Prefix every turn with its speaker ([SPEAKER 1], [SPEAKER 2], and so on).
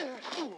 [SPEAKER 1] Ooh.